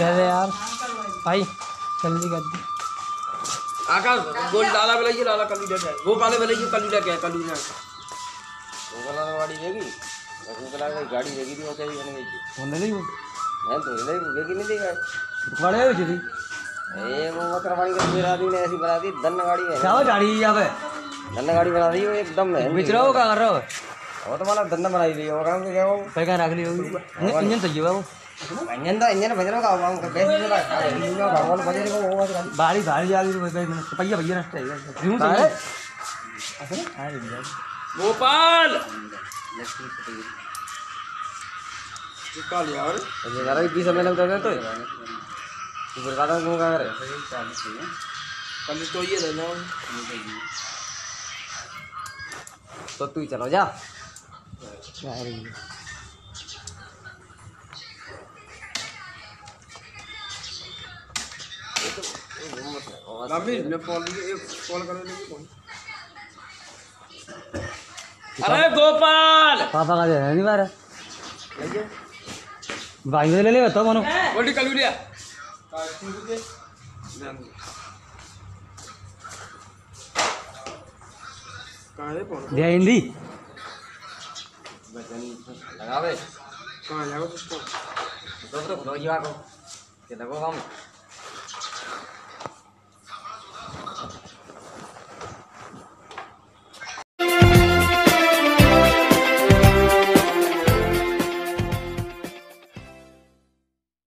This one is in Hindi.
यार भाई जल्दी कर दी। आका गोल लाला वाला ये लाला कलू लेके वो वाले वाले ये कलू लेके कलू ने वो वाला तो गाड़ी लेगी वो वाला गाड़ी लेगी भी हो गई होने गई होने नहीं मैं तो नहीं लेगी नहीं देगा। बड़े हो जी ए वो मतलब वाली का मेरा आदमी ने ऐसी बना दी धन गाड़ी है क्या हो गाड़ी यहाँ पे धन गाड़ी बना दी वो एकदम है बेच रहा हो क्या कर रहा हो वो तो मतलब धन बनाई दी वो काम क्या वो कहाँ रख ली होगी इंजन चाहिए वो इंजन तो इंजन बजरो का काम कैसे चला इंजन का भगवान बजरे को वो बस बारी बारी आ गई पहिया पहिया नष्ट है क्यों चाहिए गोपाल निकाल यार ये जरा भी समय लगता है तो तू फिर काटा क्यों क्या करे कल्लू तो ये रहना तो तू ही चलो जा कॉल कॉल अरे गोपाल पापा का दे नहीं बार भाई ले ले तो मनो बोली कल्लू लिया कहाँ है कौन दे हिंदी लगावे कहाँ जाओ उसको तो तो खुद ही आको के लगो हम